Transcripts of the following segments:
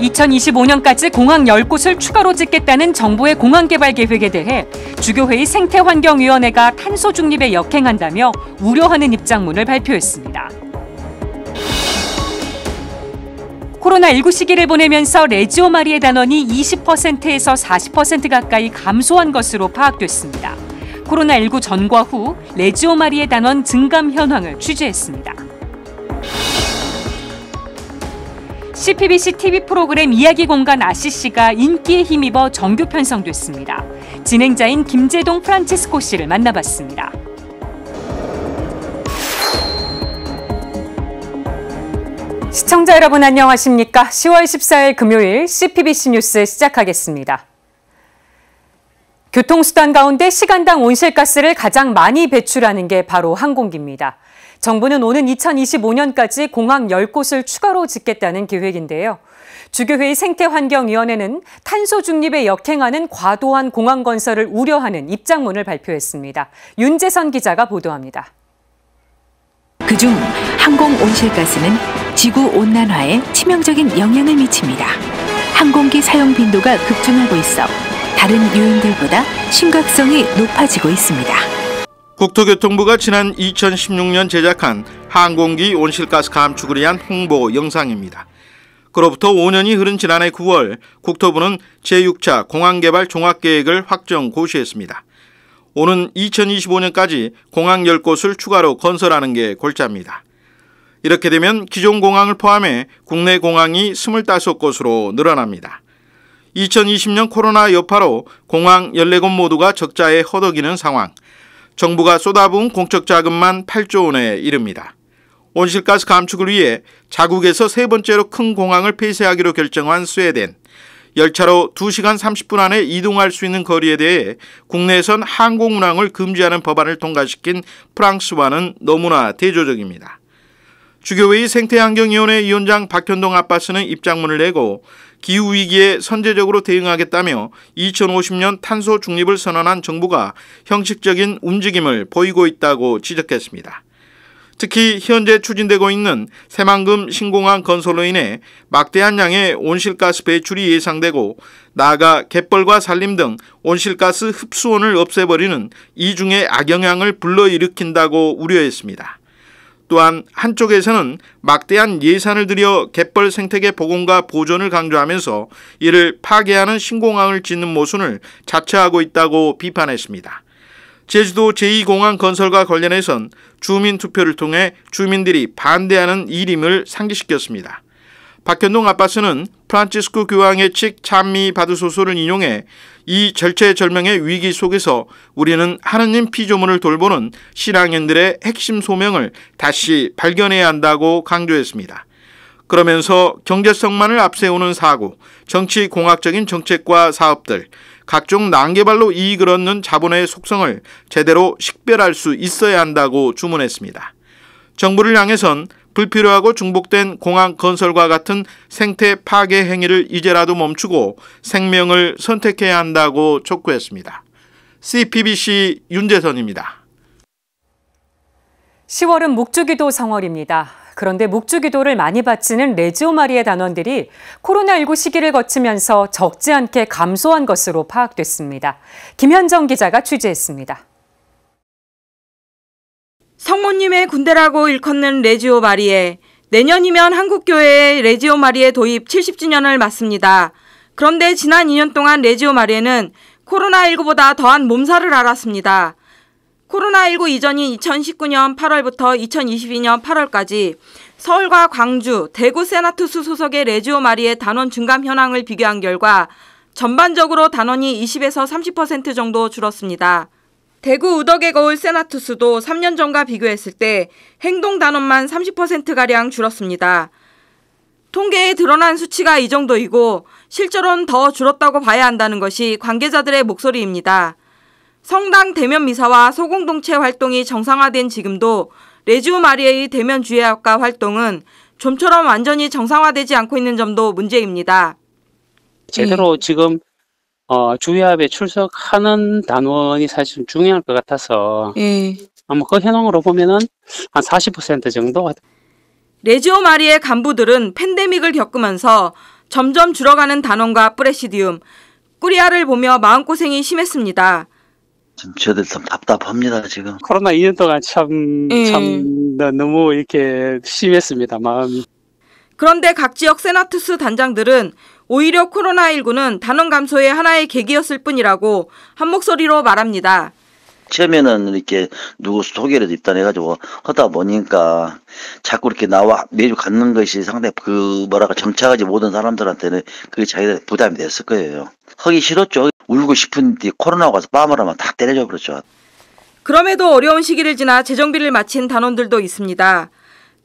2025년까지 공항 10곳을 추가로 짓겠다는 정부의 공항 개발 계획에 대해 주교회의 생태환경위원회가 탄소 중립에 역행한다며 우려하는 입장문을 발표했습니다. 코로나19 시기를 보내면서 레지오 마리의 단원이 20%에서 40% 가까이 감소한 것으로 파악됐습니다. 코로나19 전과 후 레지오 마리의 단원 증감 현황을 취재했습니다. CPBC TV 프로그램 이야기 공간 아시씨가 인기에 힘입어 정규 편성됐습니다. 진행자인 김재동 프란치스코 씨를 만나봤습니다. 시청자 여러분 안녕하십니까? 10월 14일 금요일 CPBC 뉴스 시작하겠습니다. 교통수단 가운데 시간당 온실가스를 가장 많이 배출하는 게 바로 항공기입니다. 정부는 오는 2025년까지 공항 10곳을 추가로 짓겠다는 계획인데요. 주교회의 생태환경위원회는 탄소 중립에 역행하는 과도한 공항 건설을 우려하는 입장문을 발표했습니다. 윤재선 기자가 보도합니다. 그중 항공 온실가스는 지구 온난화에 치명적인 영향을 미칩니다. 항공기 사용 빈도가 급증하고 있어 다른 요인들보다 심각성이 높아지고 있습니다. 국토교통부가 지난 2016년 제작한 항공기 온실가스 감축을 위한 홍보 영상입니다. 그로부터 5년이 흐른 지난해 9월 국토부는 제6차 공항개발 종합계획을 확정 고시했습니다. 오는 2025년까지 공항 10곳을 추가로 건설하는 게 골자입니다. 이렇게 되면 기존 공항을 포함해 국내 공항이 25곳으로 늘어납니다. 2020년 코로나 여파로 공항 14곳 모두가 적자에 허덕이는 상황. 정부가 쏟아부은 공적 자금만 8조 원에 이릅니다. 온실가스 감축을 위해 자국에서 세 번째로 큰 공항을 폐쇄하기로 결정한 스웨덴. 열차로 2시간 30분 안에 이동할 수 있는 거리에 대해 국내선 항공 운항을 금지하는 법안을 통과시킨 프랑스와는 너무나 대조적입니다. 주교회의 생태환경위원회 위원장 박현동 아빠스는 입장문을 내고 기후위기에 선제적으로 대응하겠다며 2050년 탄소 중립을 선언한 정부가 형식적인 움직임을 보이고 있다고 지적했습니다. 특히 현재 추진되고 있는 새만금 신공항 건설로 인해 막대한 양의 온실가스 배출이 예상되고 나아가 갯벌과 산림 등 온실가스 흡수원을 없애버리는 이중의 악영향을 불러일으킨다고 우려했습니다. 또한 한쪽에서는 막대한 예산을 들여 갯벌 생태계 복원과 보존을 강조하면서 이를 파괴하는 신공항을 짓는 모순을 자처하고 있다고 비판했습니다. 제주도 제2공항 건설과 관련해선 주민 투표를 통해 주민들이 반대하는 일임을 상기시켰습니다. 박현동 아빠스는 프란치스코 교황의 칙 찬미 받으소서를 인용해 이 절체절명의 위기 속에서 우리는 하느님 피조물을 돌보는 신앙인들의 핵심 소명을 다시 발견해야 한다고 강조했습니다. 그러면서 경제성만을 앞세우는 사고, 정치 공학적인 정책과 사업들, 각종 난개발로 이익을 얻는 자본의 속성을 제대로 식별할 수 있어야 한다고 주문했습니다. 정부를 향해선 불필요하고 중복된 공항 건설과 같은 생태 파괴 행위를 이제라도 멈추고 생명을 선택해야 한다고 촉구했습니다. CPBC 윤재선입니다. 10월은 묵주기도 성월입니다. 그런데 묵주기도를 많이 바치는 레지오 마리애 단원들이 코로나19 시기를 거치면서 적지 않게 감소한 것으로 파악됐습니다. 김현정 기자가 취재했습니다. 성모님의 군대라고 일컫는 레지오 마리애 내년이면 한국교회의 레지오 마리애 도입 70주년을 맞습니다. 그런데 지난 2년 동안 레지오 마리애는 코로나19보다 더한 몸살을 앓았습니다. 코로나19 이전인 2019년 8월부터 2022년 8월까지 서울과 광주, 대구 세나투스 소속의 레지오 마리의 단원 증감 현황을 비교한 결과 전반적으로 단원이 20에서 30% 정도 줄었습니다. 대구 우덕의 거울 세나투스도 3년 전과 비교했을 때 행동 단원만 30%가량 줄었습니다. 통계에 드러난 수치가 이 정도이고 실제로는 더 줄었다고 봐야 한다는 것이 관계자들의 목소리입니다. 성당 대면 미사와 소공동체 활동이 정상화된 지금도 레지오 마리애의 대면 주회합과 활동은 좀처럼 완전히 정상화되지 않고 있는 점도 문제입니다. 제대로 네. 지금 어, 주회합에 출석하는 단원이 사실 중요할 것 같아서 예. 아마 그 현황으로 보면은 한 40% 정도 레지오 마리애 간부들은 팬데믹을 겪으면서 점점 줄어가는 단원과 프레시디움, 꾸리아를 보며 마음고생이 심했습니다. 지금 저들 참 답답합니다 지금. 코로나 2년 동안 참, 음. 참 너무 이렇게 심했습니다 마음이. 그런데 각 지역 세나투스 단장들은 오히려 코로나19는 단원 감소의 하나의 계기였을 뿐이라고 한 목소리로 말합니다. 처음에는 이렇게 누구 소개를 입단해가지고 하다 보니까 자꾸 이렇게 나와 매주 갖는 것이 상당히 그 뭐랄까 정착하지 못한 사람들한테는 그게 자기들 부담이 됐을 거예요. 하기 싫었죠. 울고 싶은데 코로나가 와서 빰을 하면 다 때려져 버렸죠. 그럼에도 어려운 시기를 지나 재정비를 마친 단원들도 있습니다.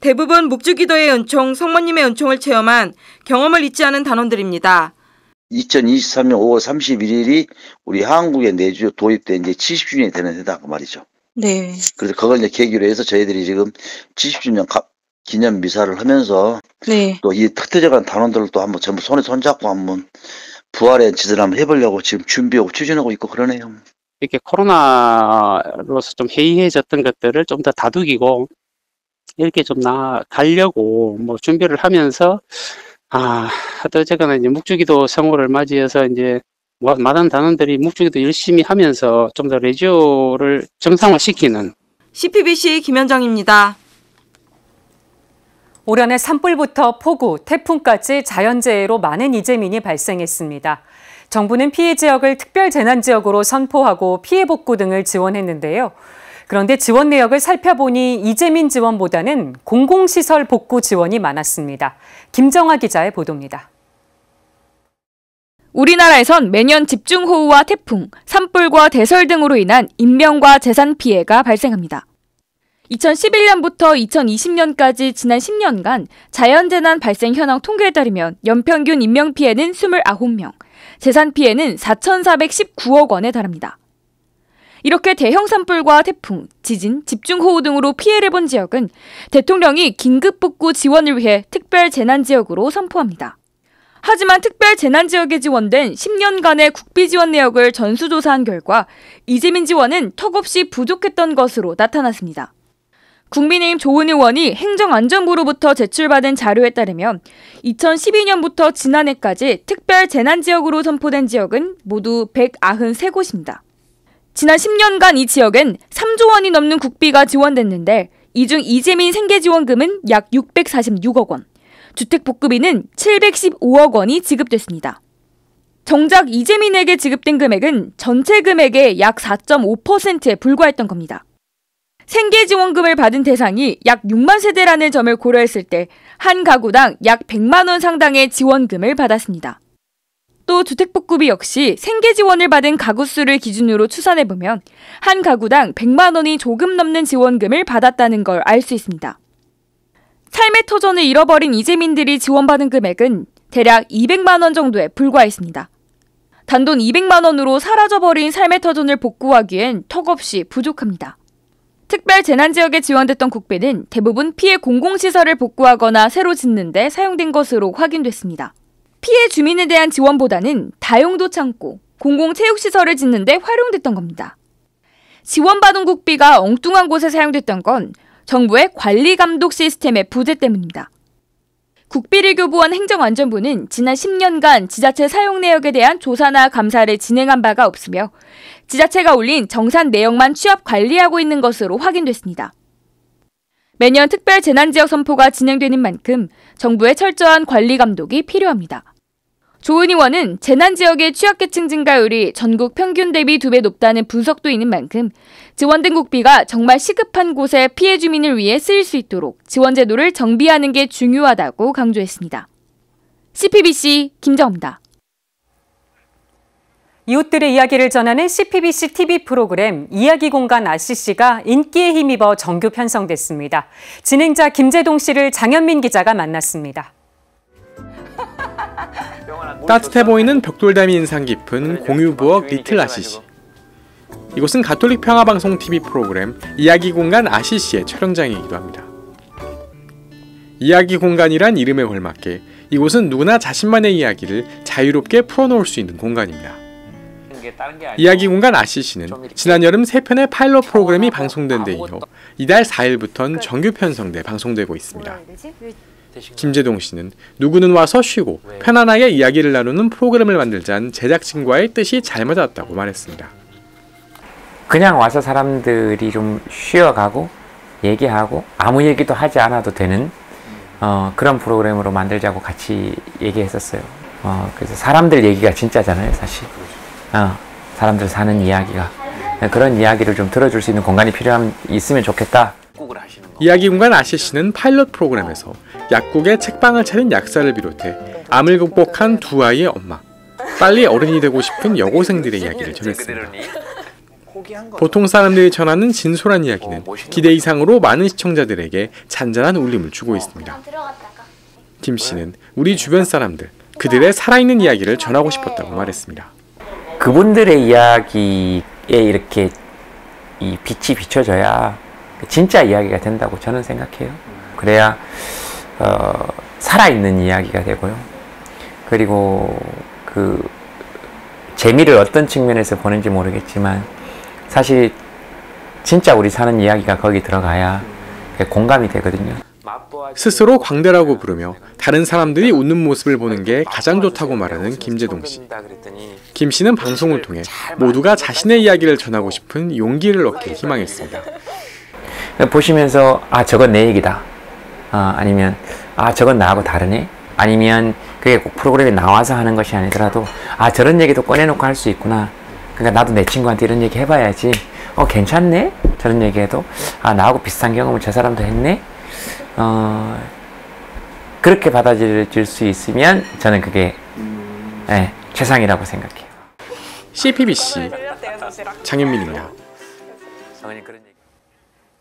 대부분 묵주기도의 은총, 성모님의 은총을 체험한 경험을 잊지 않은 단원들입니다. 2023년 5월 31일이 우리 한국의 내주 도입된 이제 70주년이 되는 해다 그 말이죠. 네. 그래서 그걸 이제 계기로 해서 저희들이 지금 70주년 기념 미사를 하면서 네. 또이 특혜적인 단원들을 또 한번 전부 손에 손잡고 한번 부활의 짓을 한번 해보려고 지금 준비하고 추진하고 있고 그러네요. 이렇게 코로나로서 좀 해이해졌던 것들을 좀 더 다독이고 이렇게 좀 나가려고 뭐 준비를 하면서 아, 어쨌거나 이제 묵주기도 성호를 맞이해서 이제 뭐 많은 단원들이 묵주기도 열심히 하면서 좀 더 레지오를 정상화시키는 CPBC 김현정입니다. 올 한해 산불부터 폭우, 태풍까지 자연재해로 많은 이재민이 발생했습니다. 정부는 피해 지역을 특별재난지역으로 선포하고 피해 복구 등을 지원했는데요. 그런데 지원 내역을 살펴보니 이재민 지원보다는 공공시설 복구 지원이 많았습니다. 김정아 기자의 보도입니다. 우리나라에선 매년 집중호우와 태풍, 산불과 대설 등으로 인한 인명과 재산 피해가 발생합니다. 2011년부터 2020년까지 지난 10년간 자연재난 발생 현황 통계에 따르면 연평균 인명피해는 29명, 재산 피해는 4,419억 원에 달합니다. 이렇게 대형 산불과 태풍, 지진, 집중호우 등으로 피해를 본 지역은 대통령이 긴급 복구 지원을 위해 특별 재난 지역으로 선포합니다. 하지만 특별 재난 지역에 지원된 10년간의 국비 지원 내역을 전수조사한 결과 이재민 지원은 턱없이 부족했던 것으로 나타났습니다. 국민의힘 조은 의원이 행정안전부로부터 제출받은 자료에 따르면 2012년부터 지난해까지 특별 재난 지역으로 선포된 지역은 모두 193곳입니다. 지난 10년간 이 지역엔 3조 원이 넘는 국비가 지원됐는데 이 중 이재민 생계지원금은 약 646억 원, 주택복구비는 715억 원이 지급됐습니다. 정작 이재민에게 지급된 금액은 전체 금액의 약 4.5%에 불과했던 겁니다. 생계지원금을 받은 대상이 약 6만 세대라는 점을 고려했을 때 한 가구당 약 100만 원 상당의 지원금을 받았습니다. 또 주택복구비 역시 생계 지원을 받은 가구 수를 기준으로 추산해 보면 한 가구당 100만 원이 조금 넘는 지원금을 받았다는 걸 알 수 있습니다. 삶의 터전을 잃어버린 이재민들이 지원받은 금액은 대략 200만 원 정도에 불과했습니다. 단돈 200만 원으로 사라져버린 삶의 터전을 복구하기엔 턱없이 부족합니다. 특별 재난 지역에 지원됐던 국비는 대부분 피해 공공시설을 복구하거나 새로 짓는 데 사용된 것으로 확인됐습니다. 피해 주민에 대한 지원보다는 다용도 창고, 공공체육시설을 짓는 데 활용됐던 겁니다. 지원받은 국비가 엉뚱한 곳에 사용됐던 건 정부의 관리 감독 시스템의 부재 때문입니다. 국비를 교부한 행정안전부는 지난 10년간 지자체 사용 내역에 대한 조사나 감사를 진행한 바가 없으며 지자체가 올린 정산 내역만 취합 관리하고 있는 것으로 확인됐습니다. 매년 특별 재난지역 선포가 진행되는 만큼 정부의 철저한 관리 감독이 필요합니다. 조은 의원은 재난 지역의 취약계층 증가율이 전국 평균 대비 두 배 높다는 분석도 있는 만큼 지원된 국비가 정말 시급한 곳에 피해 주민을 위해 쓰일 수 있도록 지원 제도를 정비하는 게 중요하다고 강조했습니다. CPBC 김정입니다. 이웃들의 이야기를 전하는 CPBC TV 프로그램 이야기 공간 RCC가 인기에 힘입어 정규 편성됐습니다. 진행자 김재동 씨를 장현민 기자가 만났습니다. 따뜻해 보이는 벽돌담이 인상 깊은 공유부엌 리틀 아시시. 이곳은 가톨릭 평화방송 TV 프로그램 이야기 공간 아시시의 촬영장이기도 합니다. 이야기 공간이란 이름에 걸맞게 이곳은 누구나 자신만의 이야기를 자유롭게 풀어놓을 수 있는 공간입니다. 이야기 공간 아시시는 지난 여름 세 편의 파일럿 프로그램이 방송된 데 이어 이달 4일부터 정규 편성돼 방송되고 있습니다. 김재동 씨는 누구는 와서 쉬고 편안하게 이야기를 나누는 프로그램을 만들자는 제작진과의 뜻이 잘 맞았다고 말했습니다. 그냥 와서 사람들이 좀 쉬어가고 얘기하고 아무 얘기도 하지 않아도 되는 어, 그런 프로그램으로 만들자고 같이 얘기했었어요. 어, 그래서 사람들 얘기가 진짜잖아요, 사실. 어, 사람들 사는 이야기가 그런 이야기를 좀 들어줄 수 있는 공간이 필요한 있으면 좋겠다. 이야기 공간 아시 씨는 파일럿 프로그램에서 약국에 책방을 차린 약사를 비롯해 암을 극복한 두 아이의 엄마, 빨리 어른이 되고 싶은 여고생들의 이야기를 전했습니다. 보통 사람들이 전하는 진솔한 이야기는 기대 이상으로 많은 시청자들에게 잔잔한 울림을 주고 있습니다. 김 씨는 우리 주변 사람들, 그들의 살아있는 이야기를 전하고 싶었다고 말했습니다. 그분들의 이야기에 이렇게 이 빛이 비춰져야 진짜 이야기가 된다고 저는 생각해요. 그래야 어, 살아있는 이야기가 되고요. 그리고 그 재미를 어떤 측면에서 보는지 모르겠지만 사실 진짜 우리 사는 이야기가 거기 들어가야 공감이 되거든요. 스스로 광대라고 부르며 다른 사람들이 웃는 모습을 보는 게 가장 좋다고 말하는 김재동 씨. 김 씨는 방송을 통해 모두가 자신의 이야기를 전하고 싶은 용기를 얻길 희망했습니다. 보시면서 아 저건 내 얘기다. 아, 아니면 아 저건 나하고 다르네. 아니면 그게 꼭 프로그램에 나와서 하는 것이 아니더라도 아 저런 얘기도 꺼내놓고 할 수 있구나. 그러니까 나도 내 친구한테 이런 얘기 해봐야지. 어 괜찮네. 저런 얘기해도 아 나하고 비슷한 경험을 저 사람도 했네. 어 그렇게 받아들일 수 있으면 저는 그게 네, 최상이라고 생각해요. CPBC 장현민입니다.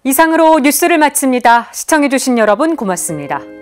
이상으로 뉴스를 마칩니다. 시청해주신 여러분 고맙습니다.